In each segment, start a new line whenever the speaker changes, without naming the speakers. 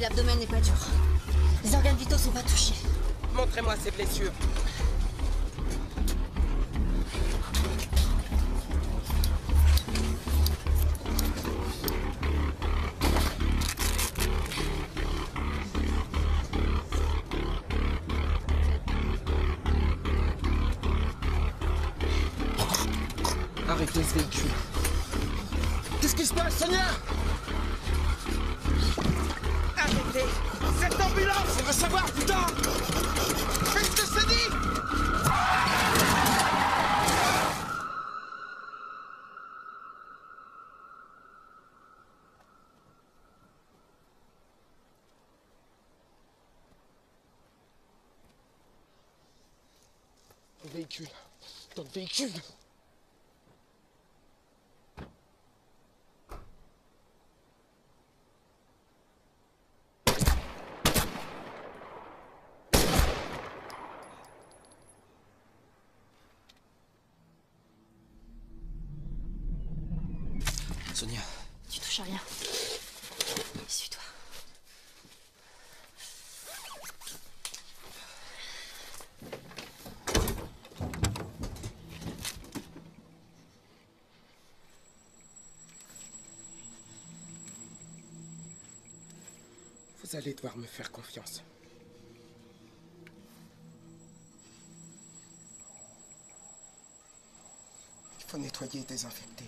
l'abdomen n'est pas dur. Les organes vitaux sont pas touchés.
Montrez-moi ses blessures. Ambulance
va savoir, putain
Qu'est-ce que te dis
Le véhicule. Dans le véhicule
Vous allez devoir me faire confiance. Il faut nettoyer et désinfecter.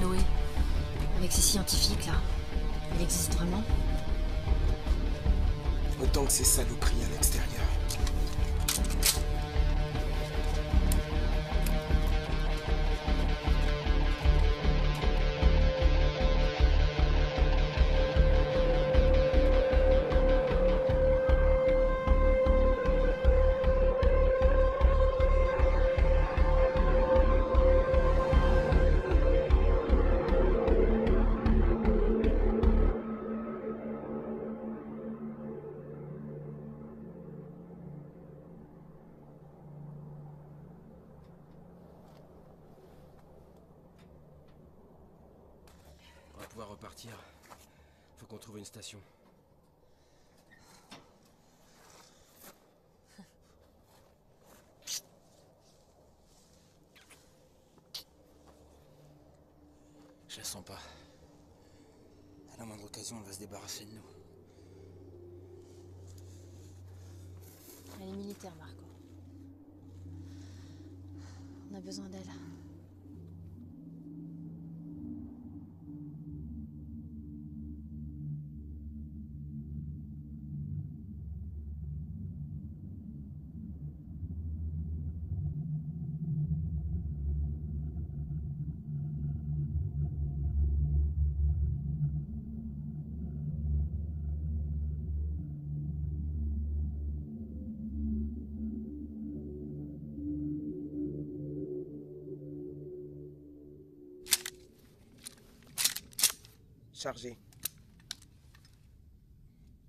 Noé, avec ces scientifiques là, elle existe vraiment.
Autant que ces saloperies Chargé.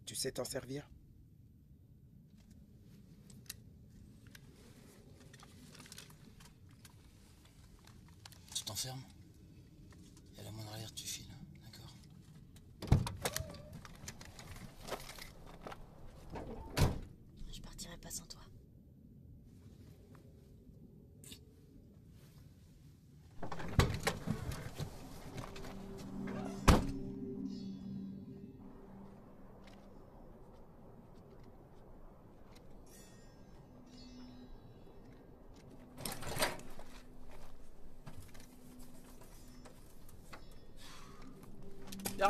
Tu sais t'en servir?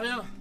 Y'a rien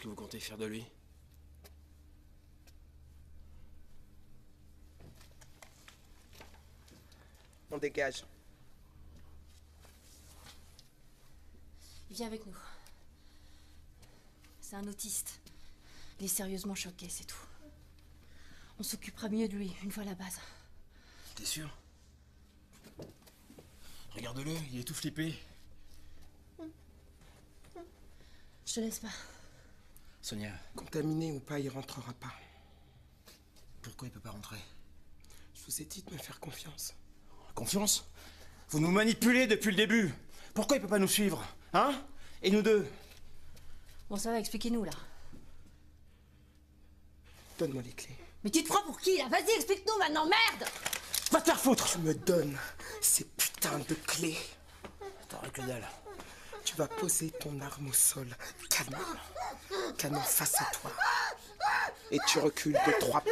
Qu'est-ce que vous comptez faire de lui
On dégage.
Viens avec nous. C'est un autiste. Il est sérieusement choqué, c'est tout. On s'occupera mieux de lui une fois à la base.
T'es sûr? Regarde-le, il est tout flippé.
Je te laisse pas.
Sonia,
Contaminé ou pas, il rentrera pas.
pourquoi il peut pas rentrer?
Je vous ai dit de me faire confiance.
Confiance? Vous nous manipulez depuis le début. Pourquoi il peut pas nous suivre Hein? Et nous deux?
Bon, ça va, expliquez-nous là.
Donne-moi les clés.
Mais tu te prends pour qui là? Vas-y, explique-nous maintenant, merde
Va te faire foutre
Tu me donnes ces putains de clés.
T'aurais que dalle.
Tu vas poser ton arme au sol, canon. Canon face à toi. Et tu recules de trois pas.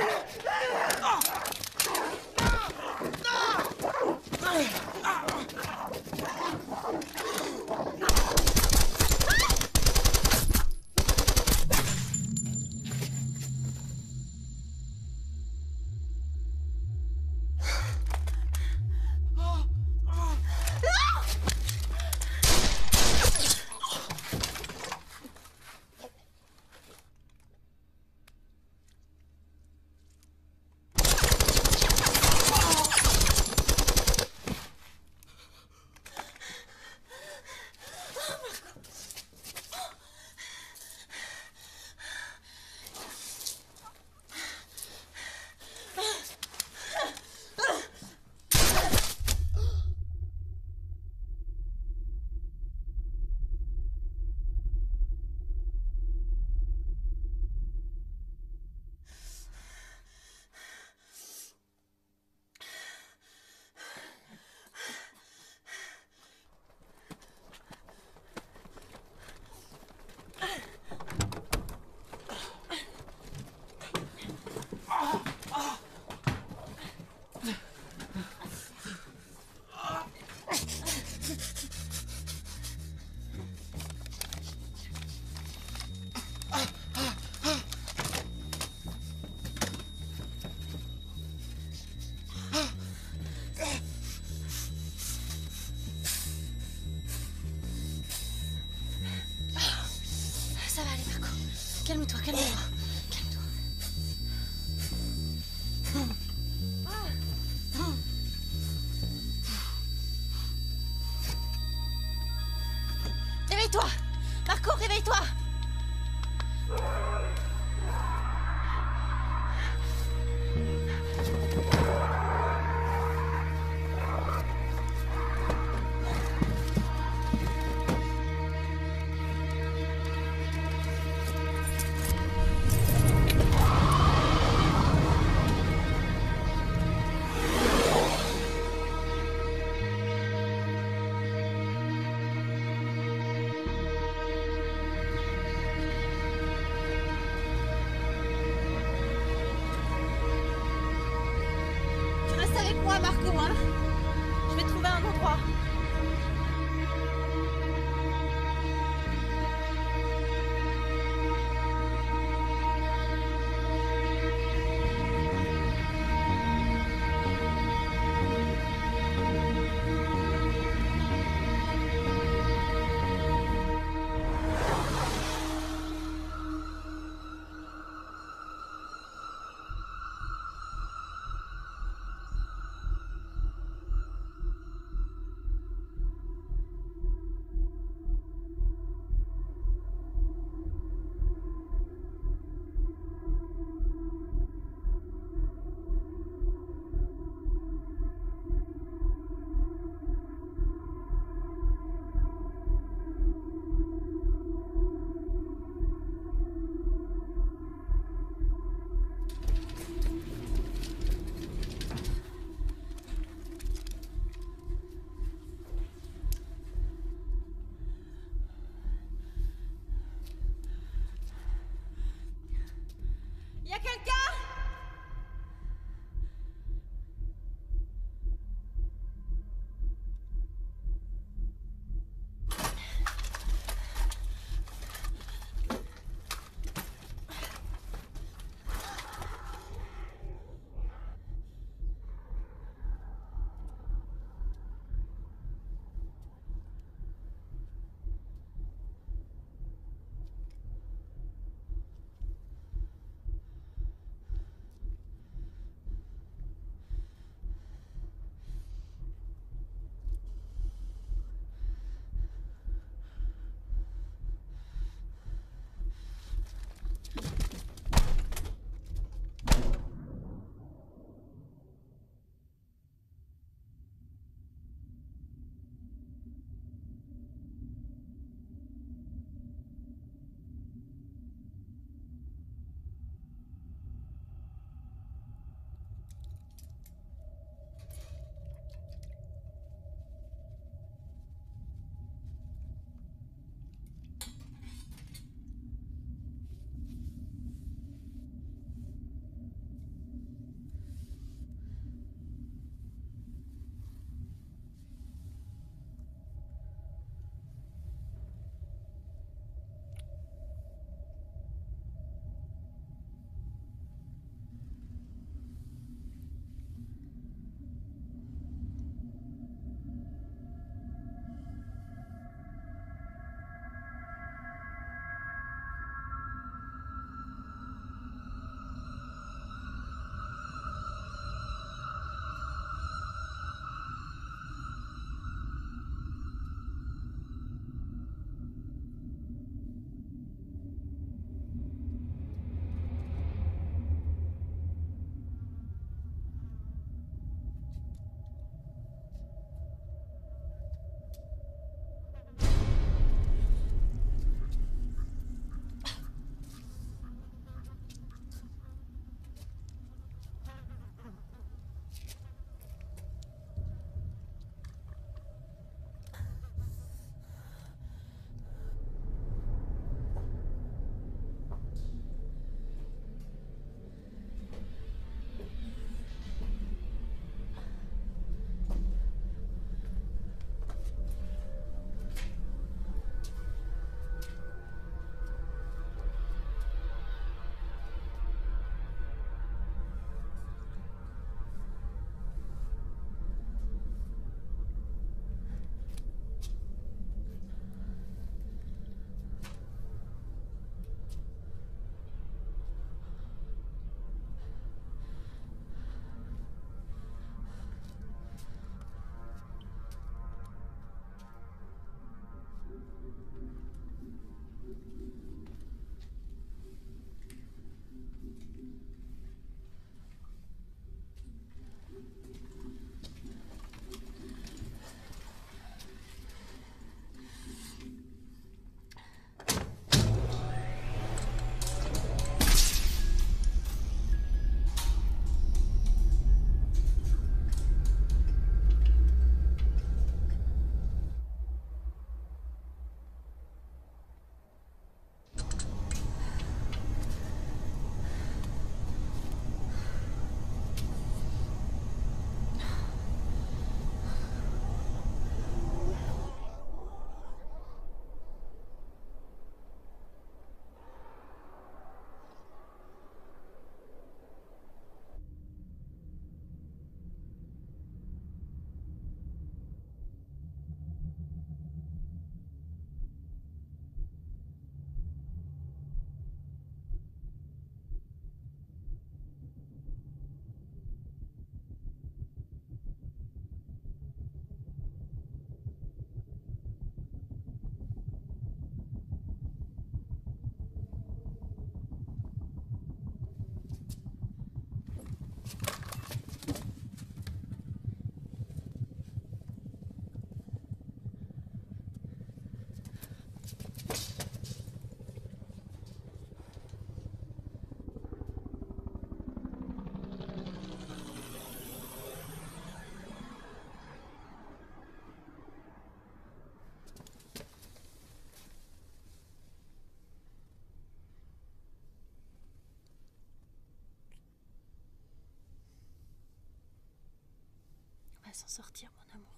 S'en sortir, mon amour.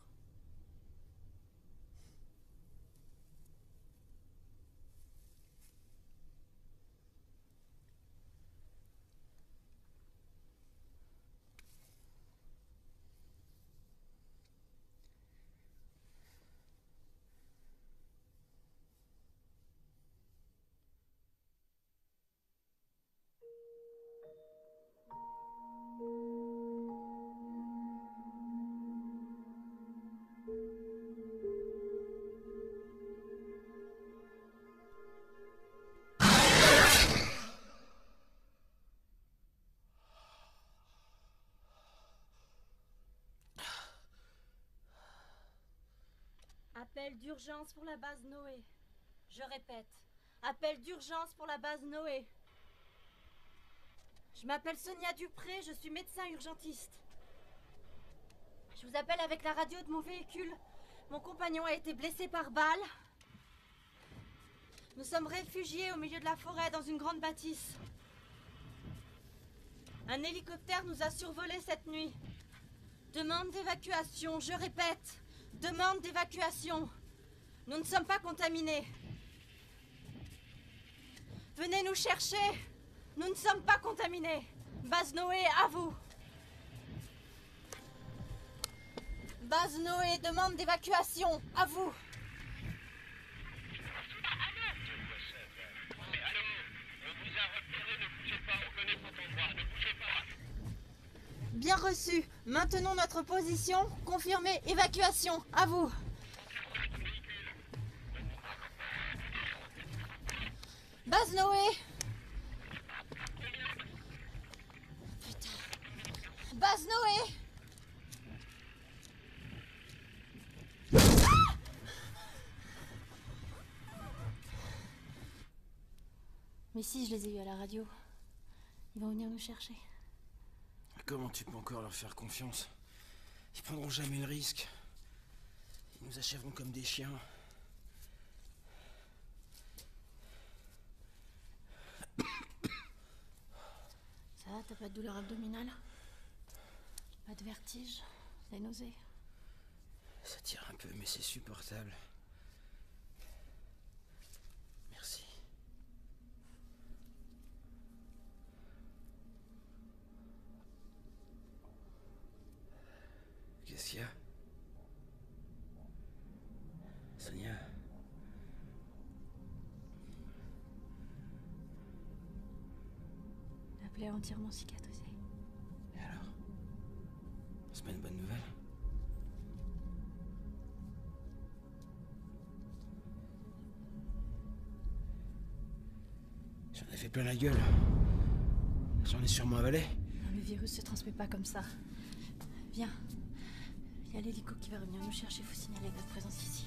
Appel d'urgence pour la base Noé. Je répète, appel d'urgence pour la base Noé. Je m'appelle Sonia Dupré, je suis médecin urgentiste. Je vous appelle avec la radio de mon véhicule. Mon compagnon a été blessé par balle. Nous sommes réfugiés au milieu de la forêt dans une grande bâtisse. Un hélicoptère nous a survolés cette nuit. Demande d'évacuation, je répète. Demande d'évacuation. Nous ne sommes pas contaminés. Venez nous chercher. Nous ne sommes pas contaminés. Base Noé, à vous. Base Noé, demande d'évacuation. À vous. Bien reçu. Maintenons notre position. Confirmez. Évacuation. À vous. Base Noé. Putain. Base Noé.
Mais si, je les ai eus à la radio. Ils vont venir nous chercher.
Comment tu peux encore leur faire confiance? Ils prendront jamais le risque. Ils nous achèveront comme des chiens.
Ça va, t'as pas de douleur abdominale? Pas de vertige? Des nausées
Ça tire un peu, mais c'est supportable. Qu'est-ce qu'il y a Sonia
La plaie entièrement cicatrisée.
Et alors? C'est pas une bonne nouvelle J'en ai fait plein la gueule. J'en ai sûrement avalé.
Non, le virus se transmet pas comme ça. Viens. Il y a l'hélico qui va revenir nous chercher. Faut signaler notre présence ici.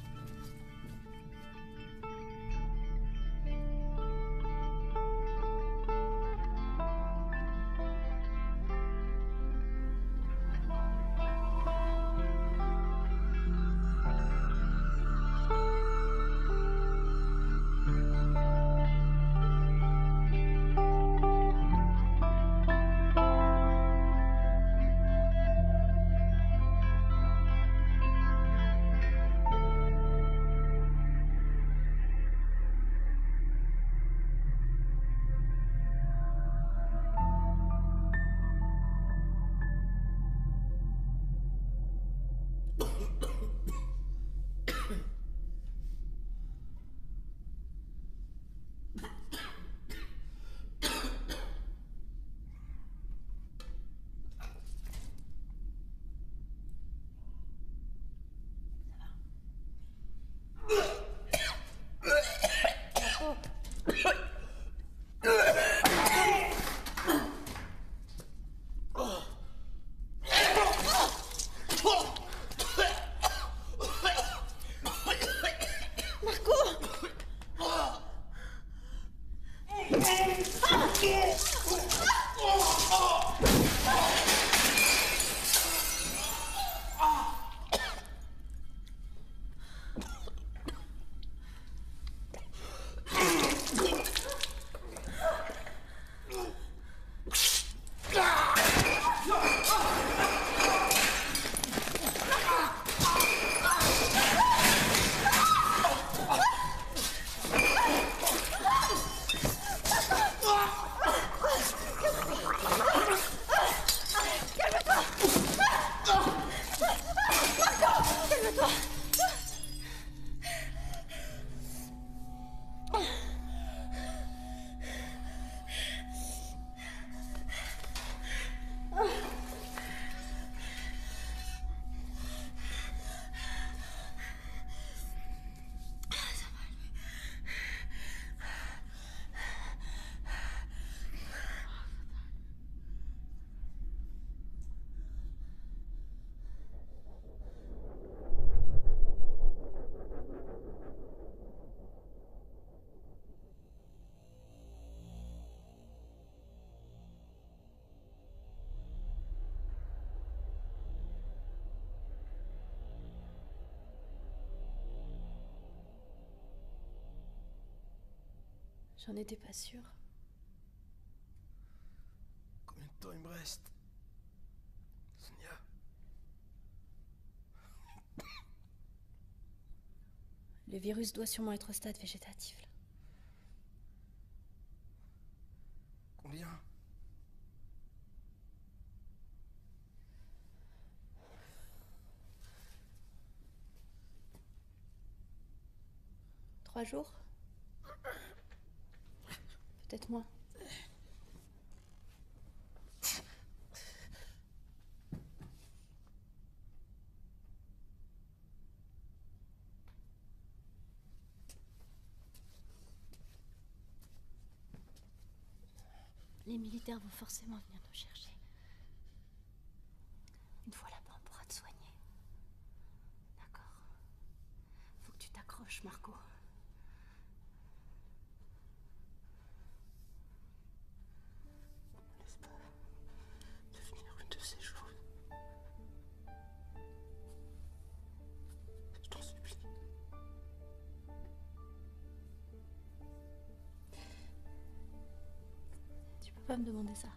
J'en étais pas sûre.
Combien de temps il me reste? Sonia?
Le virus doit sûrement être au stade végétatif. là.
Combien?
Trois jours? Peut-être moins. Les militaires vont forcément venir nous chercher. Une fois là-bas, on pourra te soigner. D'accord Faut que tu t'accroches, Marco. Me demander ça.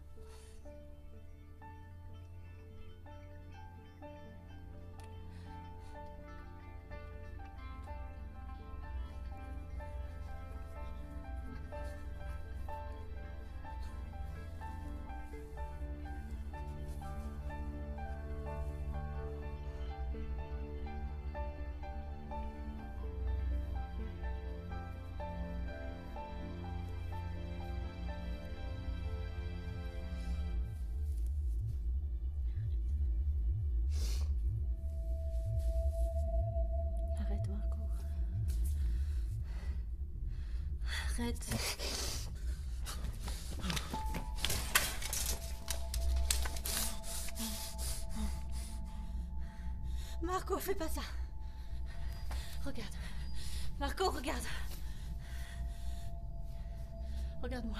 Marco,
fais pas ça.
Regarde. Marco, regarde. Regarde-moi.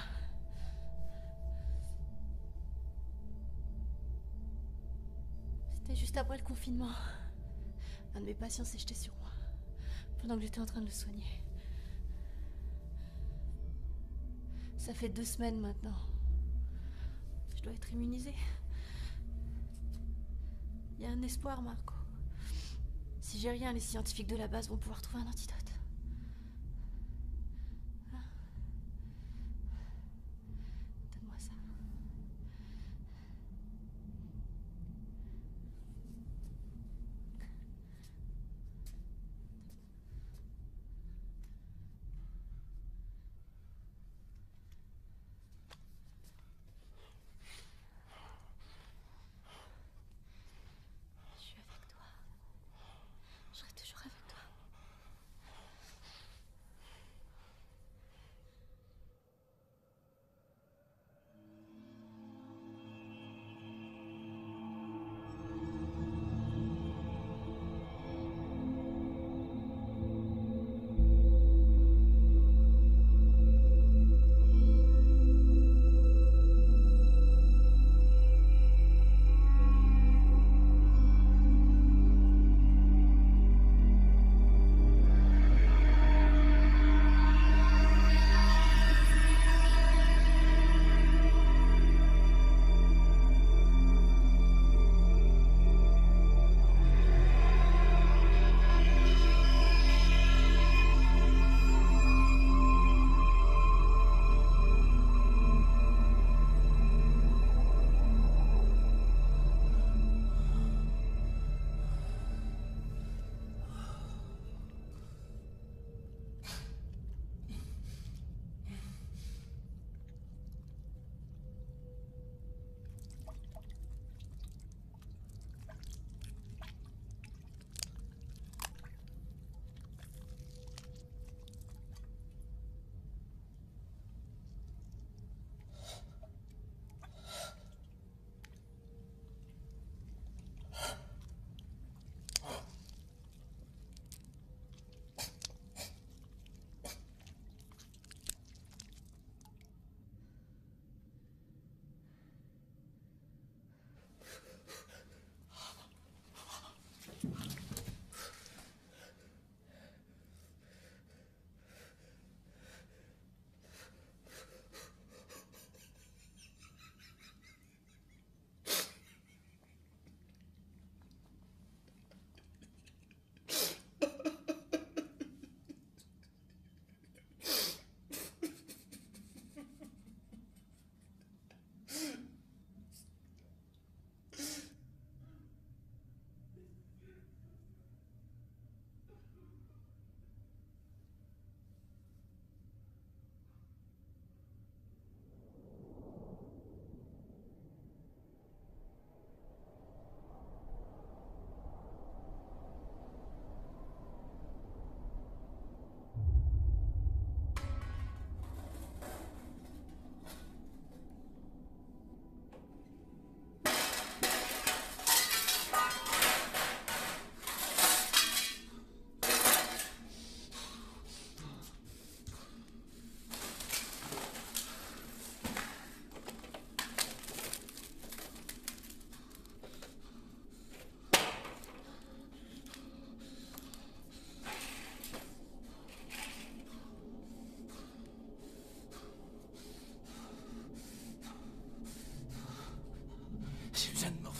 C'était juste après le confinement. Un de mes patients s'est jeté sur moi. Pendant que j'étais en train de le soigner. Ça fait deux semaines maintenant. Je dois être immunisée. Il y a un espoir, Marco. Si j'ai rien, les scientifiques de la base vont pouvoir trouver un antidote.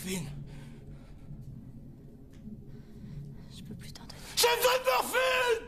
Je peux plus t'en donner.
J'ai de morphine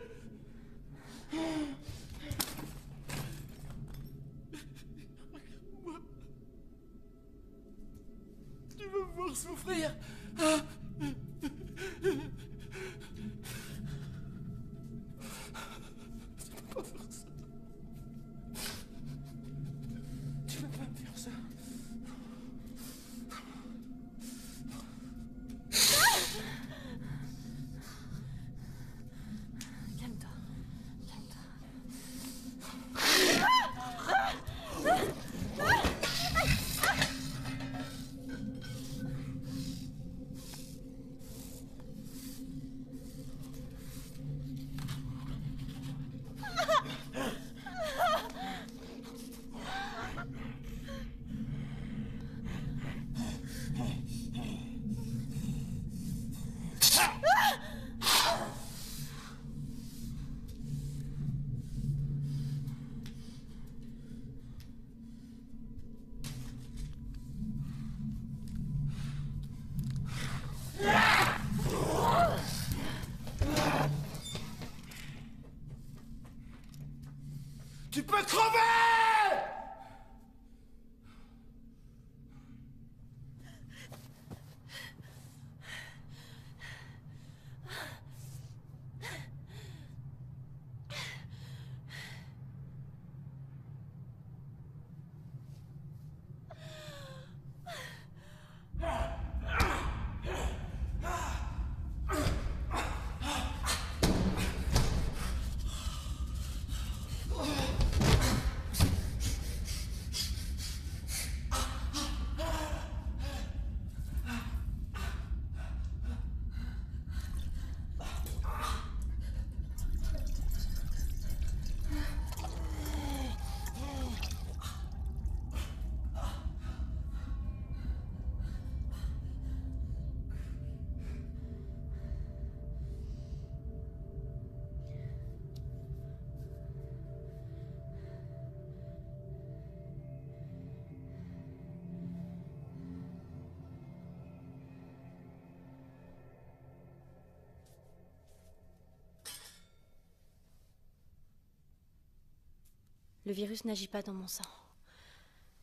Le virus n'agit pas dans mon sang.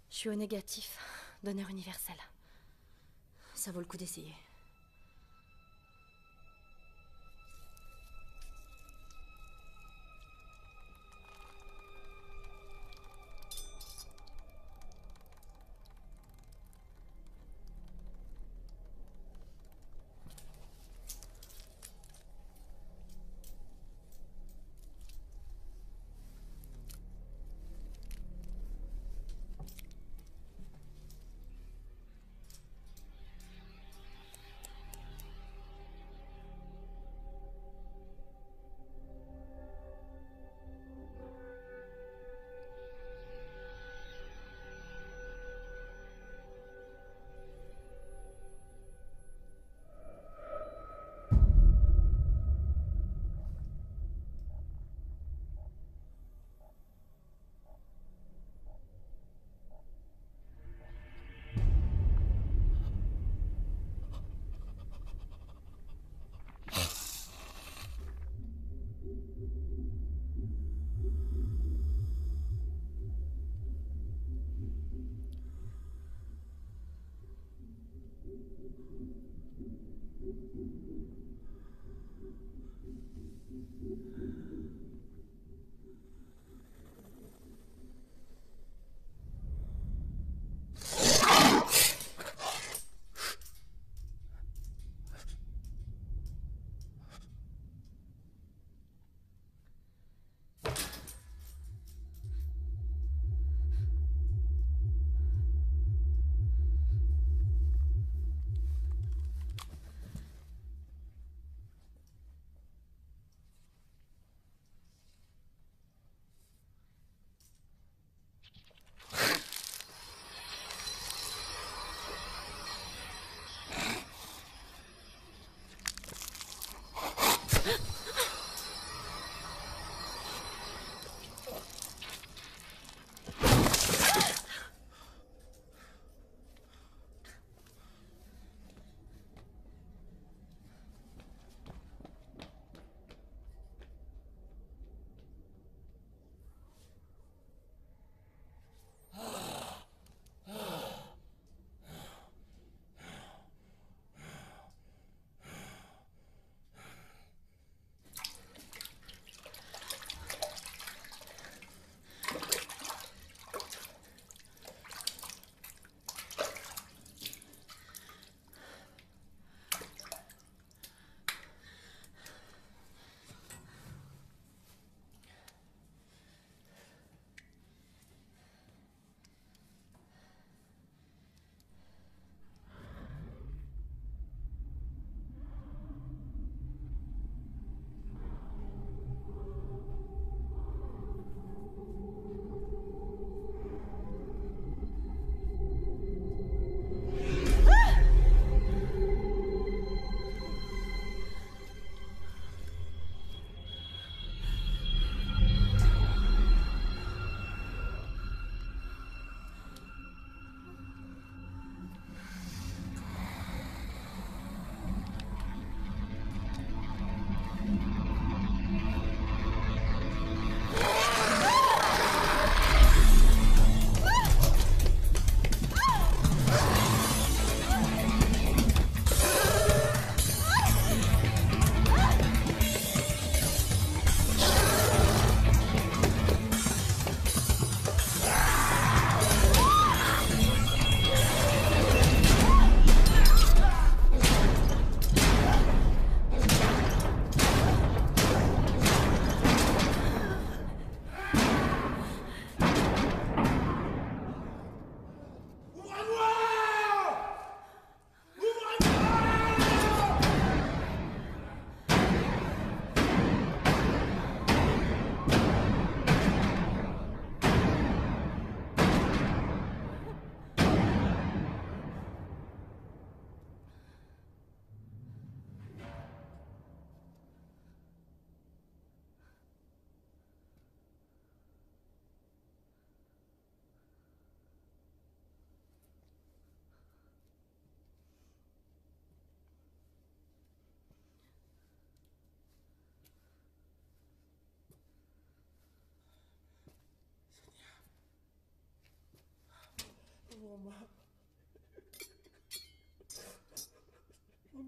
Je suis au négatif, donneur universel. Ça vaut le coup d'essayer.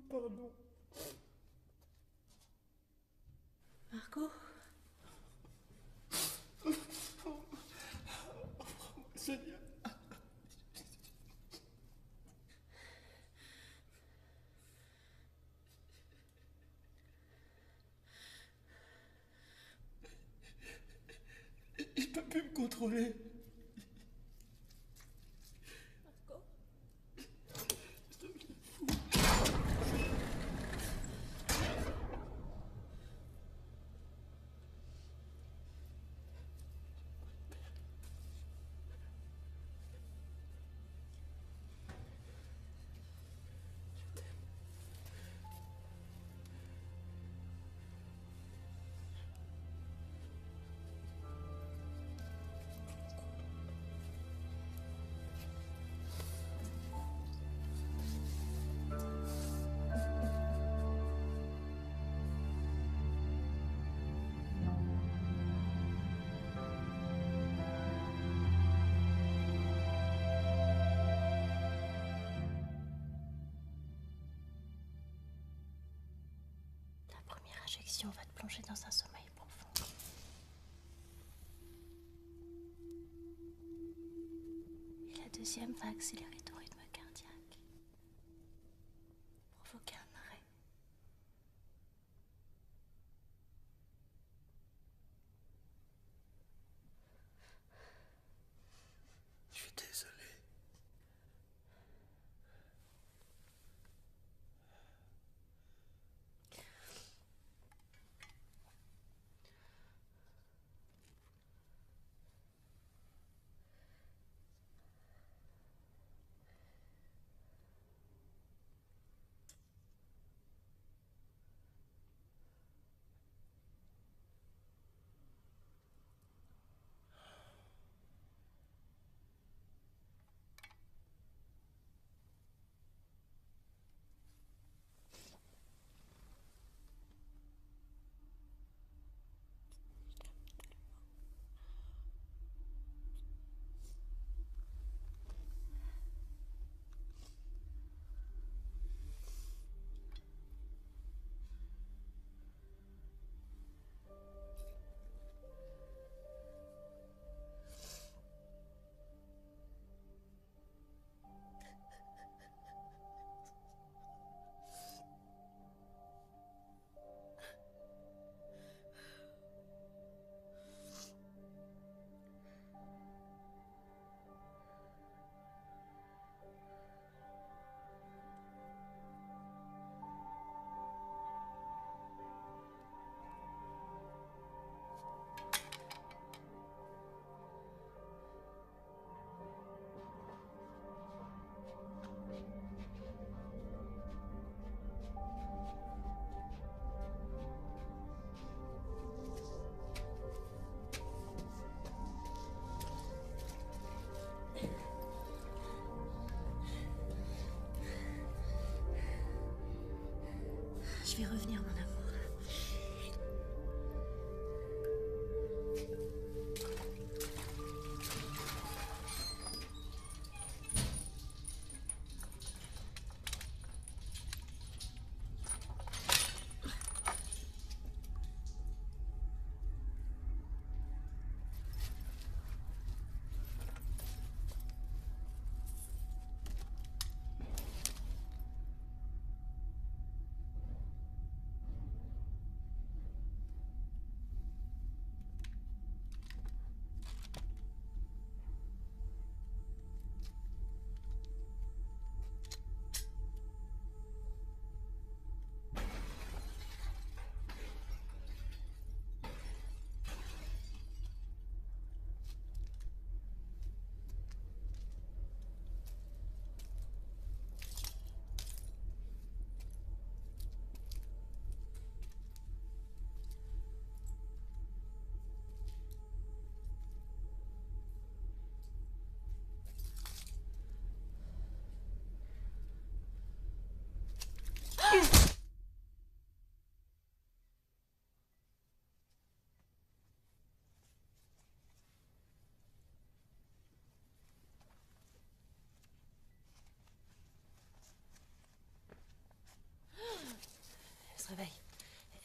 Pardon. Seigneur. Je peux plus me contrôler.
Injection va te plonger dans un sommeil profond. Et la deuxième va accélérer ton vais revenir, mon amour.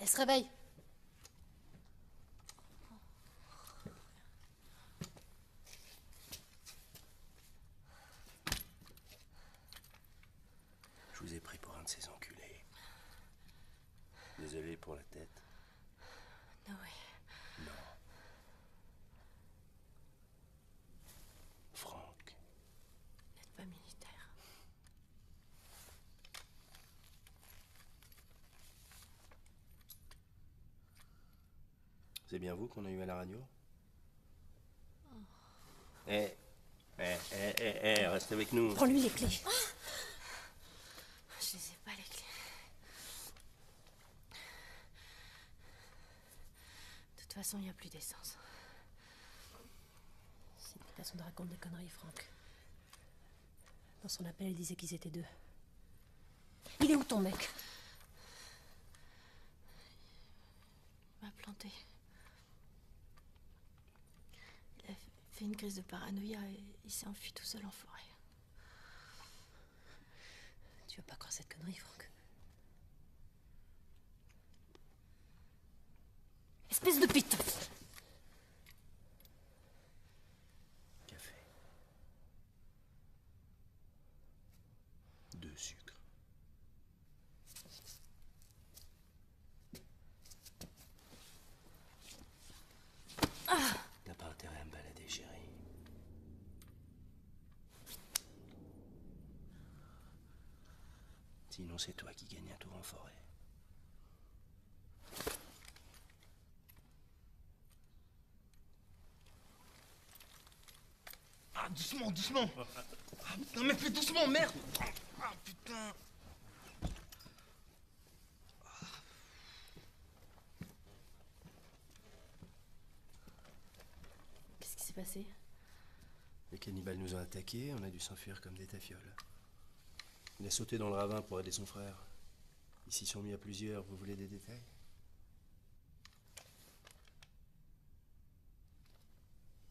Elle se réveille.
Je vous ai pris pour un de ces enculés. Désolé pour la tête.
Noé.
Non. Franck.
N'êtes pas militaire.
C'est bien vous qu'on a eu à la radio Eh, eh, eh, eh, eh, reste avec nous.
Prends-lui les clés. Je les ai pas, les clés. De toute façon, il n'y a plus d'essence.
C'est une façon de raconter des conneries, Franck. Dans son appel, il disait qu'ils étaient deux. Il est où ton mec
Il m'a planté. Il a fait une crise de paranoïa et il s'est enfui tout seul en forêt.
Tu vas pas croire cette connerie, Franck.
Espèce de pite
Café. Deux sucres. T'as pas intérêt à me balader, chérie. Sinon, c'est toi qui gagne un tour en forêt.
Ah, doucement, doucement Ah, Non mais fais doucement, merde Ah, putain
Qu'est-ce qui s'est passé?
Les cannibales nous ont attaqués, on a dû s'enfuir comme des tafioles. Il a sauté dans le ravin pour aider son frère. Ils s'y sont mis à plusieurs, vous voulez des détails?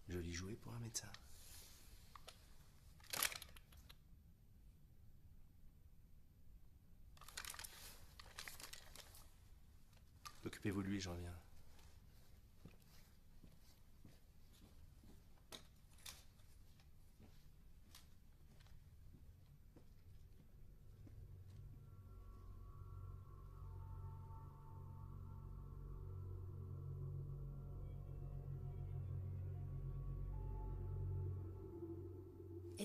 Joli jouet pour un médecin. Occupez-vous de lui, j'en viens.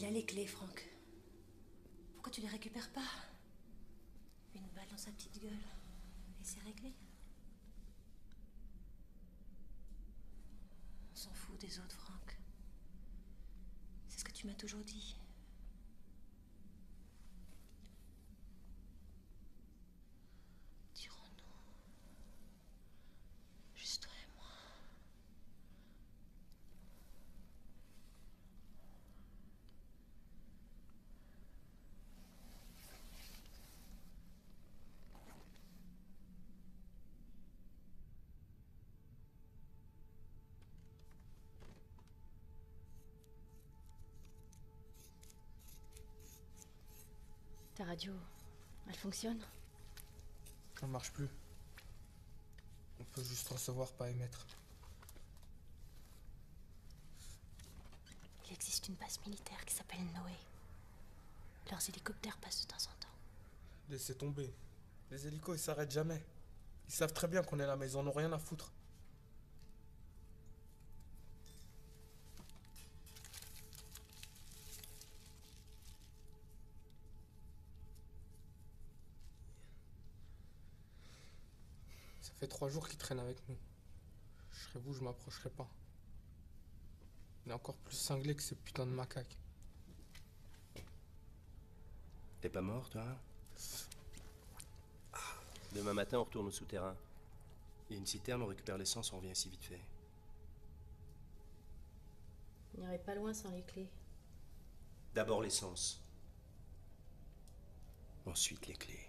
A les clés, Franck. Pourquoi tu les récupères pas? Une balle dans sa petite gueule. Et c'est réglé. On s'en fout des autres, Franck. C'est ce que tu m'as toujours dit.
Radio, elle fonctionne
Ça marche plus. On peut juste recevoir, pas émettre.
Il existe une base militaire qui s'appelle Noé. Leurs hélicoptères passent de temps en temps.
Laissez tomber. Les hélicos, ils s'arrêtent jamais. Ils savent très bien qu'on est là, mais ils en ont rien à foutre. Fait trois jours qu'ils traînent avec nous. Je serais vous, je m'approcherai pas. Il est encore plus cinglé que ces putains de macaques.
T'es pas mort, toi hein? Demain matin, on retourne au souterrain. Il y a une citerne, on récupère l'essence, on revient si vite fait.
On n'irait pas loin sans les clés.
D'abord l'essence. Ensuite les clés.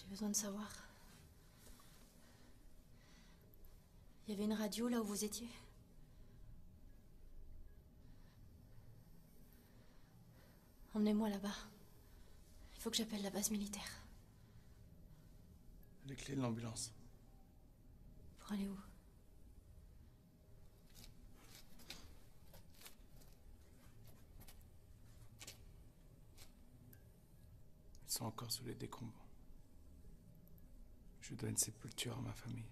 J'ai
besoin de savoir. Il y avait une radio là où vous étiez? Emmenez-moi là-bas. Il faut que j'appelle la base militaire.
Les clés de l'ambulance.
Pour aller où?
Ils sont encore sous les décombres. Je dois une sépulture à ma famille.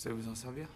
Vous savez vous en servir?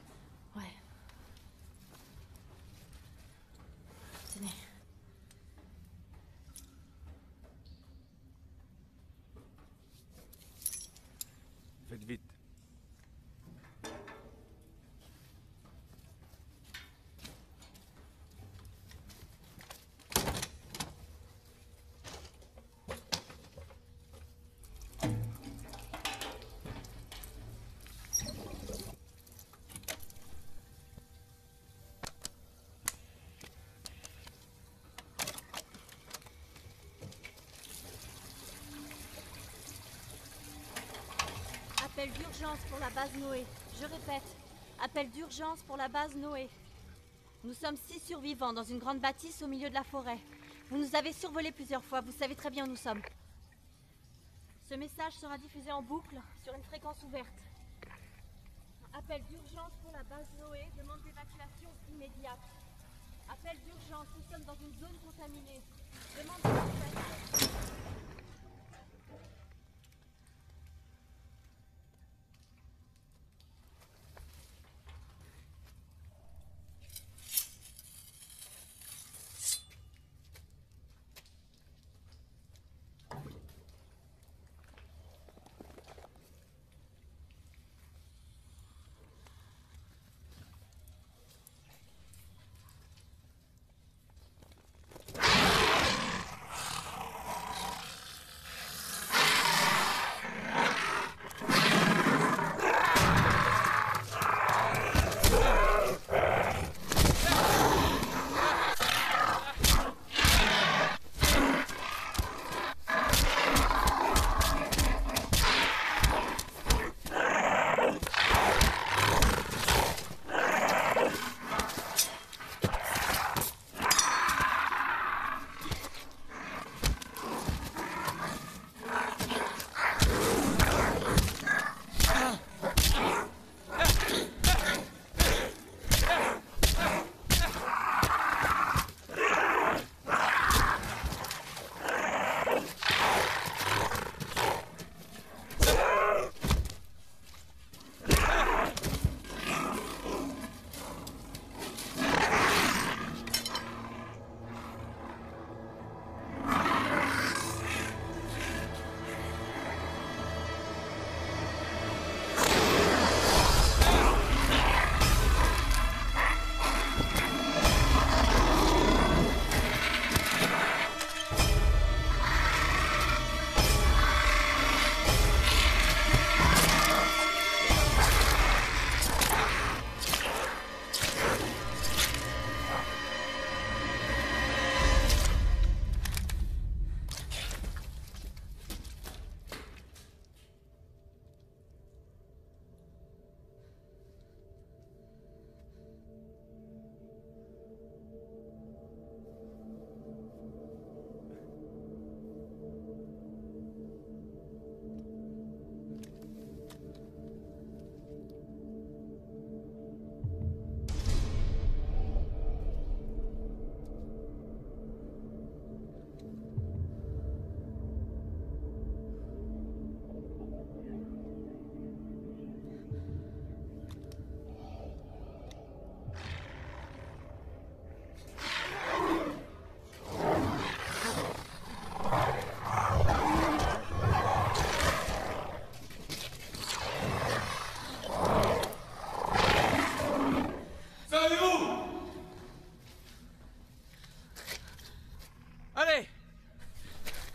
Appel d'urgence pour la base Noé. Je répète, appel d'urgence pour la base Noé. Nous sommes six survivants dans une grande bâtisse au milieu de la forêt. Vous nous avez survolés plusieurs fois, vous savez très bien où nous sommes. Ce message sera diffusé en boucle sur une fréquence ouverte. Appel d'urgence pour la base Noé, demande d'évacuation immédiate. Appel d'urgence, nous sommes dans une zone contaminée. Demande d'évacuation.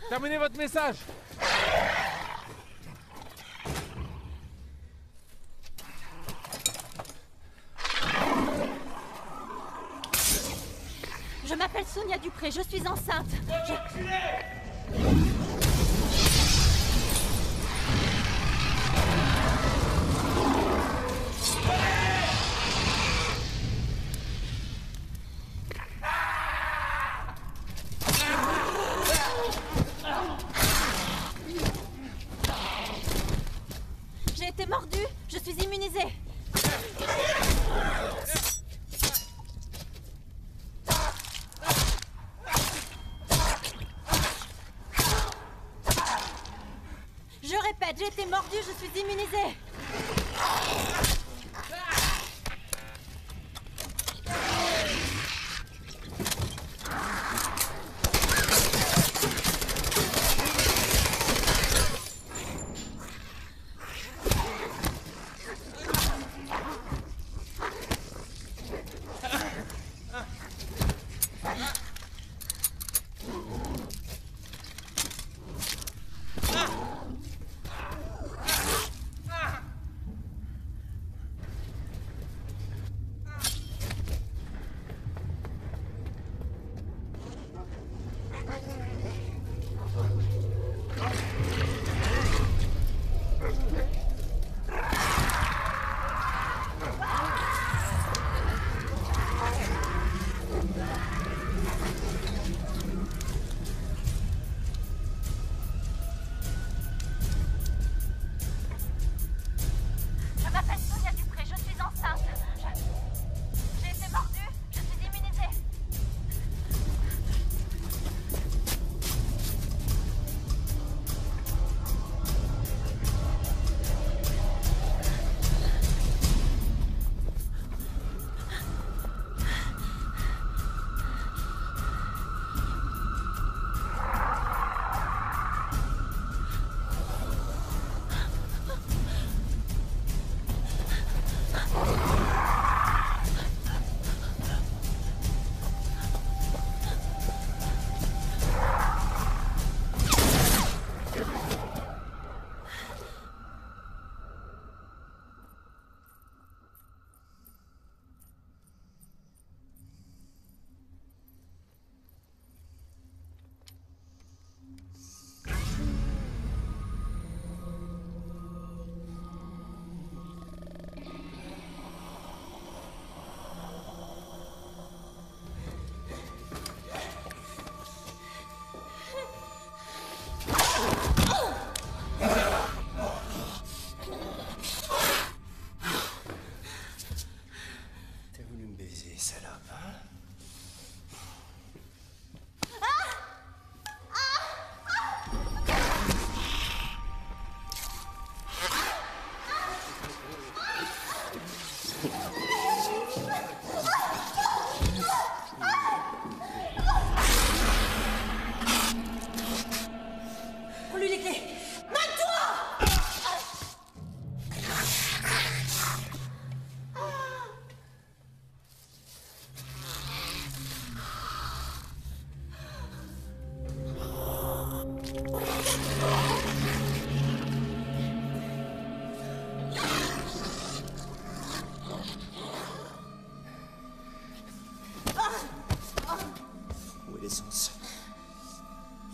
Terminez votre message
Je m'appelle Sonia Dupré, je suis enceinte.
しじにせ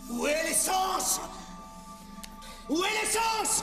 Où est l'essence? Où est l'essence?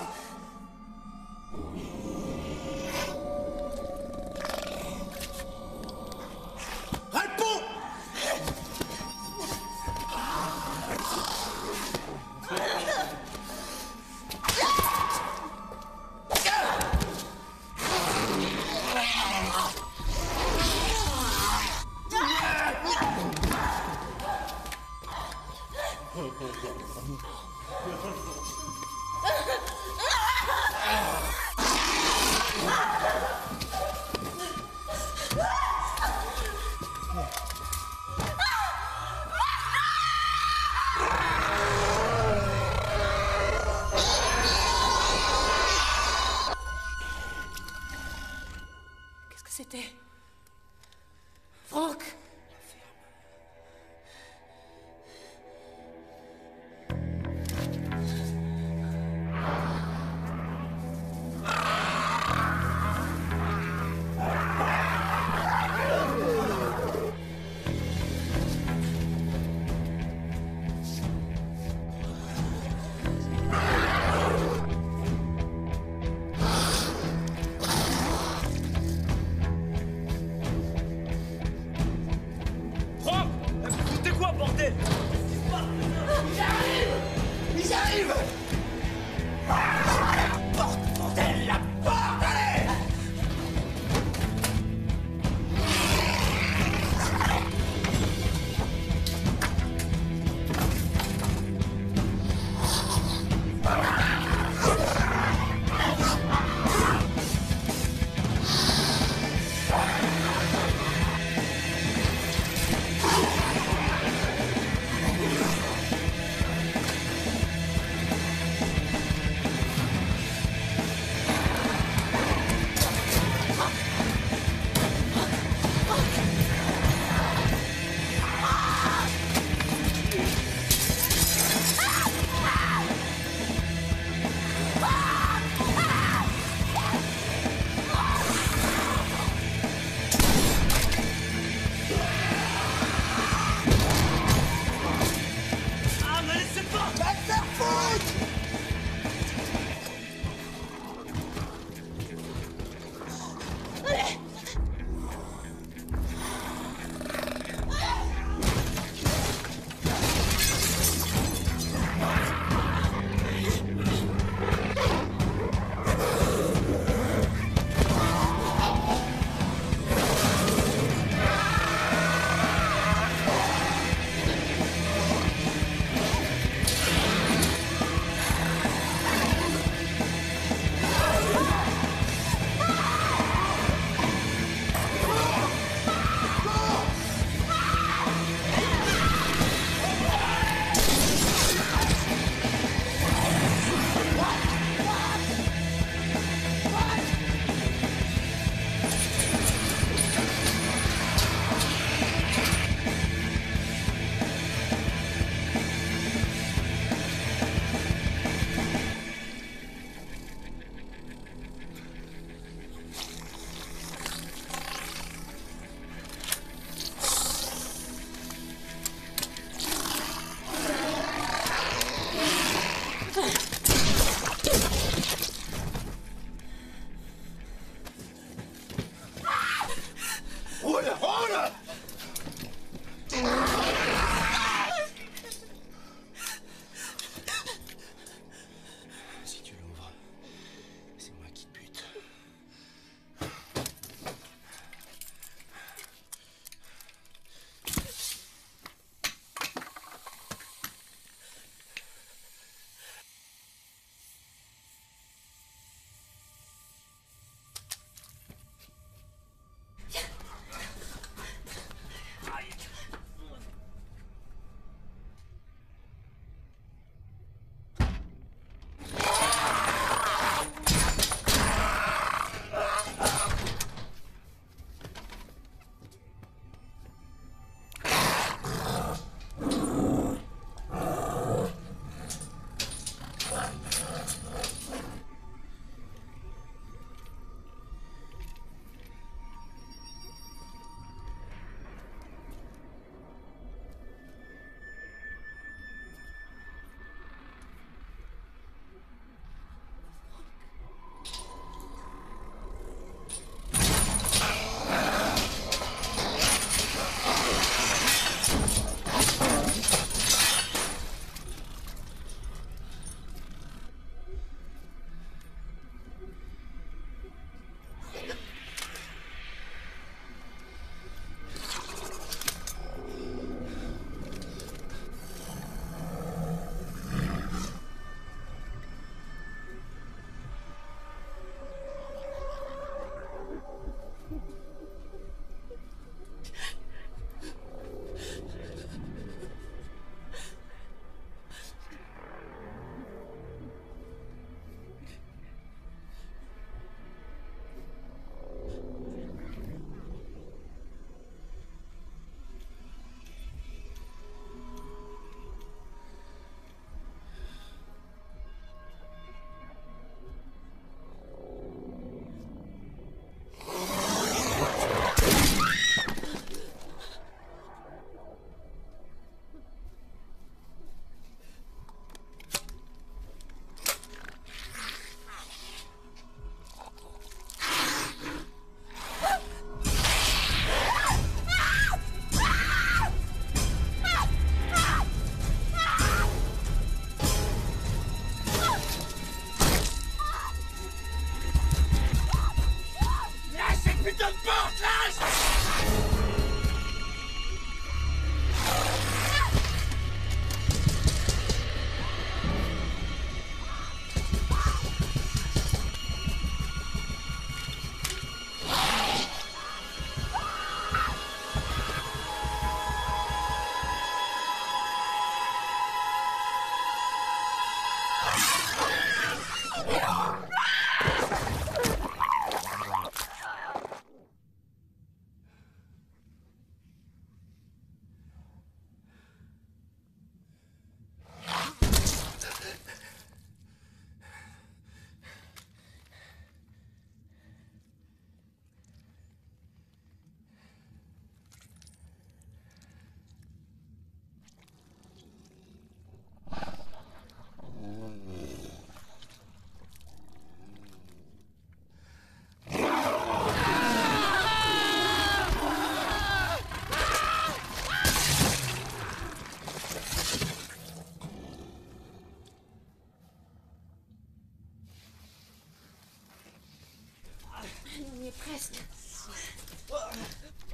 On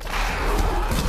y.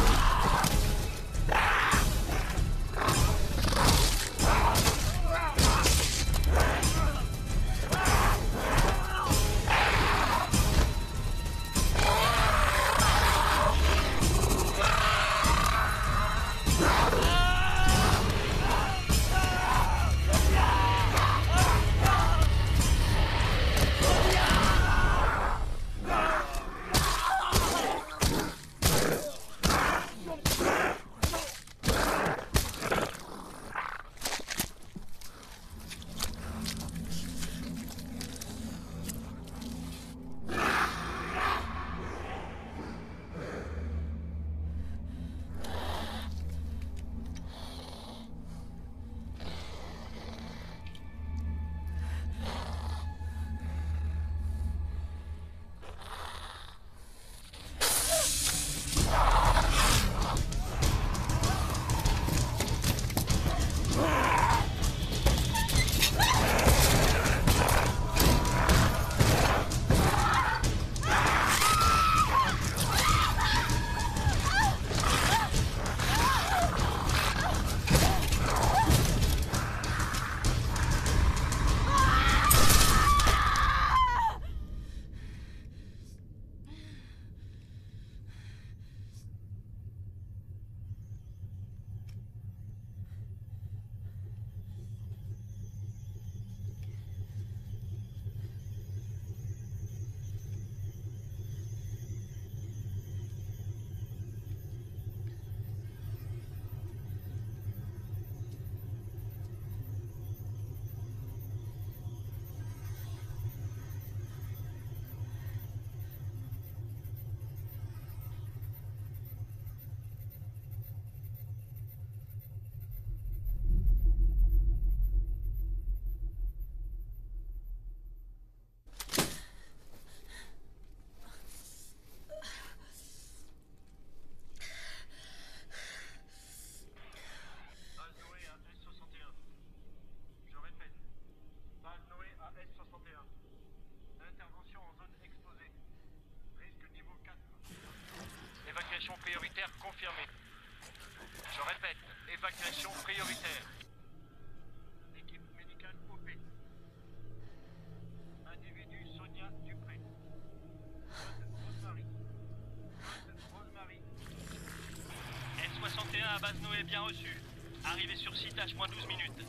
L'avance est bien reçue. Arrivée sur site H-12 minutes.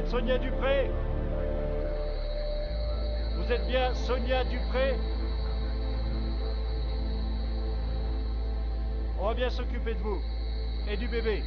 Êtes Sonia Dupré Vous êtes bien Sonia Dupré On va bien s'occuper de vous et du bébé.